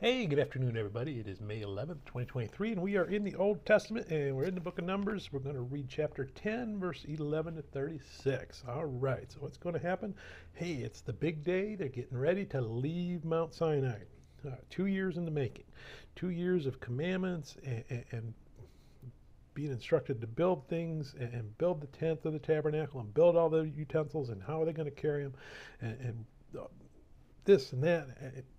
Hey, good afternoon, everybody. It is May 11th, 2023, and we are in the Old Testament and we're in the book of Numbers. We're going to read chapter 10, verse 11 to 36. All right, so what's going to happen? Hey, it's the big day. They're getting ready to leave Mount Sinai. Uh, two years in the making, two years of commandments and, and being instructed to build things and, and, build the tent of the tabernacle and build all the utensils and how are they going to carry them and, and uh, this and that.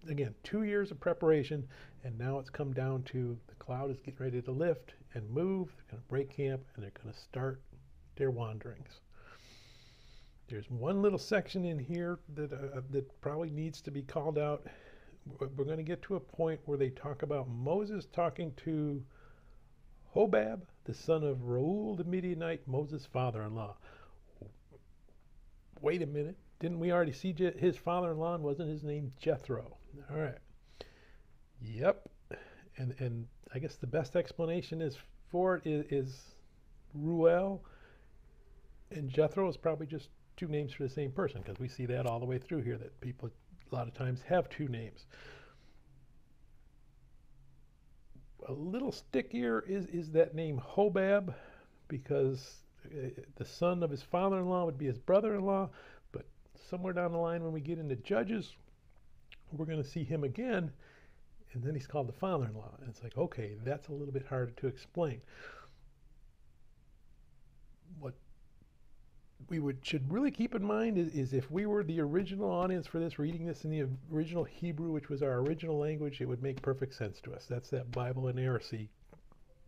Again, two years of preparation, and now it's come down to the cloud is getting ready to lift and move. They're going to break camp and they're going to start their wanderings. There's one little section in here that uh, that probably needs to be called out. We're going to get to a point where they talk about Moses talking to Hobab, the son of Reuel the Midianite, Moses' father-in-law. Wait a minute. Didn't we already see his father-in-law? Wasn't his name Jethro? All right. Yep. And and I guess the best explanation is for it is, is Reuel and Jethro is probably just two names for the same person because we see that all the way through here that people a lot of times have two names. A little stickier is is that name Hobab because the son of his father-in-law would be his brother-in-law, But somewhere down the line when we get into Judges, we're going to see him again, and then he's called the father-in-law. And it's like, okay, that's a little bit harder to explain. What we would should really keep in mind is, is, if we were the original audience for this, reading this in the original Hebrew, which was our original language, it would make perfect sense to us. That's that Bible inerrancy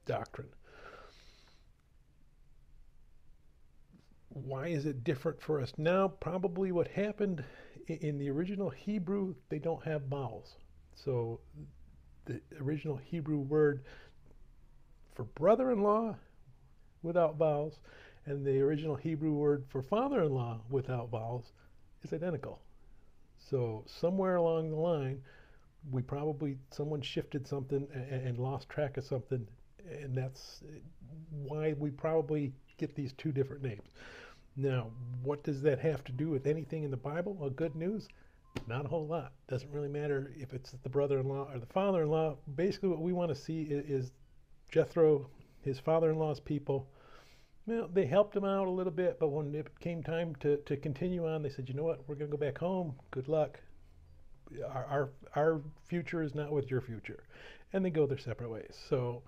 doctrine. Why is it different for us now? Probably what happened in the original Hebrew, they don't have vowels. So the original Hebrew word for brother-in-law without vowels and the original Hebrew word for father-in-law without vowels is identical. So somewhere along the line, we probably someone shifted something and, and lost track of something, and that's why we probably get these two different names. Now, what does that have to do with anything in the Bible? Well, good news, not a whole lot. Doesn't really matter if it's the brother-in-law or the father-in-law. Basically, what we want to see is, is Jethro, his father-in-law's people. Well, they helped him out a little bit, but when it came time to, to continue on, they said, you know what, we're going to go back home. Good luck. Our, our, our future is not with your future. And they go their separate ways. So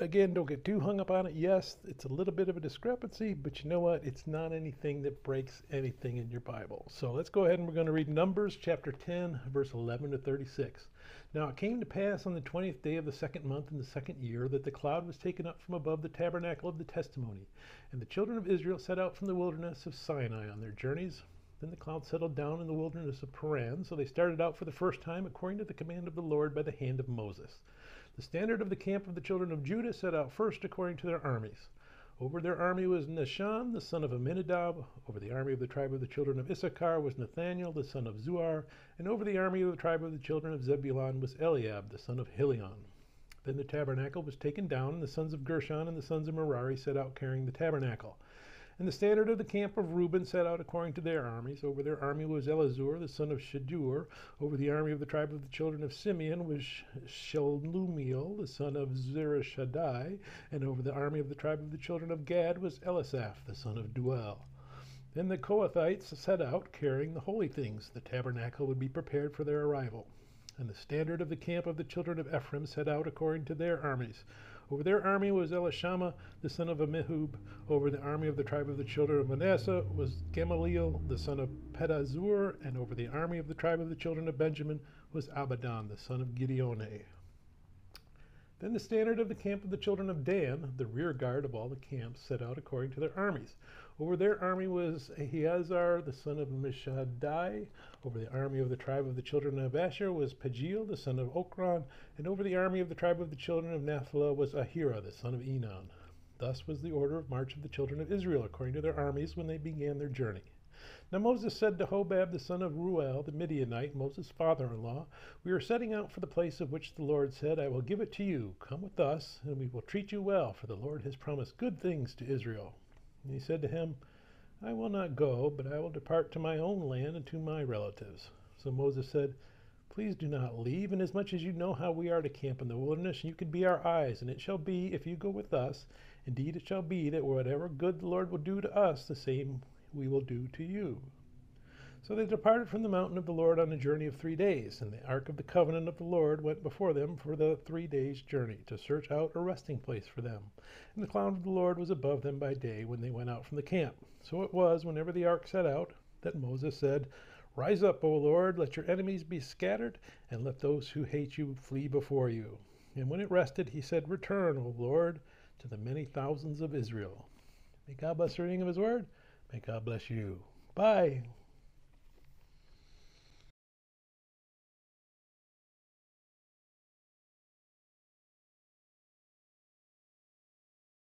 again, don't get too hung up on it. Yes, it's a little bit of a discrepancy, but you know what? It's not anything that breaks anything in your Bible. So let's go ahead and we're going to read Numbers chapter 10, verse 11 to 36. Now it came to pass on the 20th day of the second month in the second year that the cloud was taken up from above the tabernacle of the testimony. And the children of Israel set out from the wilderness of Sinai on their journeys. Then the cloud settled down in the wilderness of Paran. So they started out for the first time according to the command of the Lord by the hand of Moses. The standard of the camp of the children of Judah set out first according to their armies. Over their army was Nahshon, the son of Amminadab. Over the army of the tribe of the children of Issachar was Nethanel, the son of Zuar. And over the army of the tribe of the children of Zebulun was Eliab, the son of Helon. Then the tabernacle was taken down, and the sons of Gershon and the sons of Merari set out carrying the tabernacle. And the standard of the camp of Reuben set out according to their armies. Over their army was Elizur, the son of Shedeur. Over the army of the tribe of the children of Simeon was Shelumiel, the son of Zurishaddai. And over the army of the tribe of the children of Gad was Eliasaph, the son of Deuel. Then the Kohathites set out, carrying the holy things. The tabernacle would be prepared for their arrival. And the standard of the camp of the children of Ephraim set out according to their armies. Over their army was Elishama, the son of Ammihud. Over the army of the tribe of the children of Manasseh was Gamaliel, the son of Pedahzur. And over the army of the tribe of the children of Benjamin was Abidan, the son of Gideoni. Then the standard of the camp of the children of Dan, the rear guard of all the camps, set out according to their armies. Over their army was Ahiezer, the son of Ammishaddai. Over the army of the tribe of the children of Asher was Pagiel, the son of Ocran. And over the army of the tribe of the children of Naphtali was Ahira, the son of Enan. Thus was the order of march of the children of Israel according to their armies when they began their journey. Now Moses said to Hobab the son of Reuel the Midianite, Moses' father-in-law, We are setting out for the place of which the Lord said, I will give it to you. Come with us, and we will treat you well, for the Lord has promised good things to Israel. And he said to him, I will not go, but I will depart to my own land and to my relatives. So Moses said, Please do not leave, inasmuch as you know how we are to camp in the wilderness, and you can be our eyes. And it shall be, if you go with us, indeed it shall be, that whatever good the Lord will do to us, the same we will do to you. So they departed from the mountain of the Lord on a journey of three days, and the ark of the covenant of the Lord went before them for the three days' journey, to search out a resting place for them. And the cloud of the Lord was above them by day when they went out from the camp. So it was, whenever the ark set out, that Moses said, Rise up, O Lord, let your enemies be scattered, and let those who hate you flee before you. And when it rested, he said, Return, O Lord, to the many thousands of Israel. May God bless the reading of his word. May God bless you. Bye.